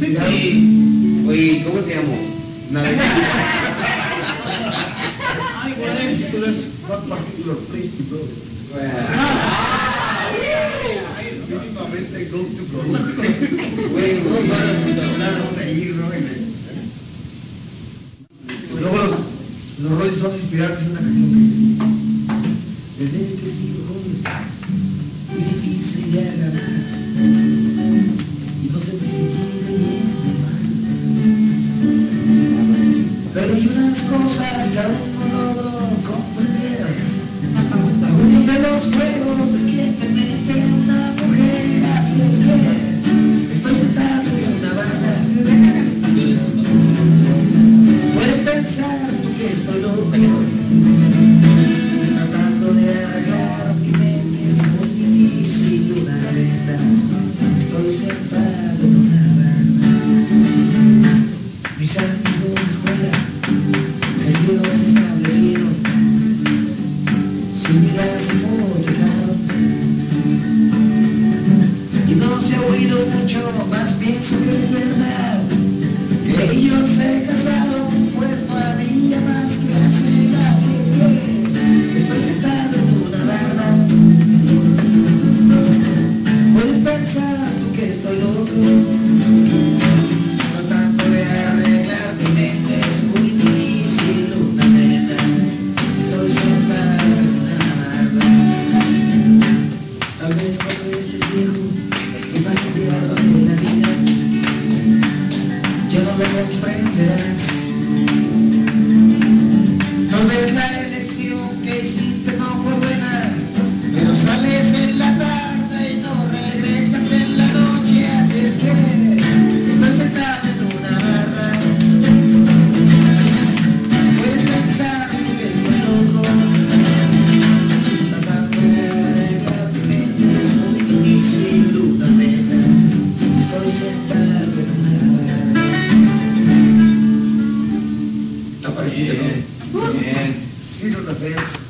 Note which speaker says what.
Speaker 1: Oye, ¿cómo te llamo?
Speaker 2: Particular go. To go. Luego los, los Rolling Stones inspirados en una canción que dice. Desde que difícil de es verdad. Ellos se casaron, pues no había más que hacer, así es que estoy sentado en una barra. Puedes pensar que estoy loco, tratando de arreglar mi mente es muy difícil, una neta. Estoy sentado en una barra. Tal vez cuando estés viejo and Cedar the Best.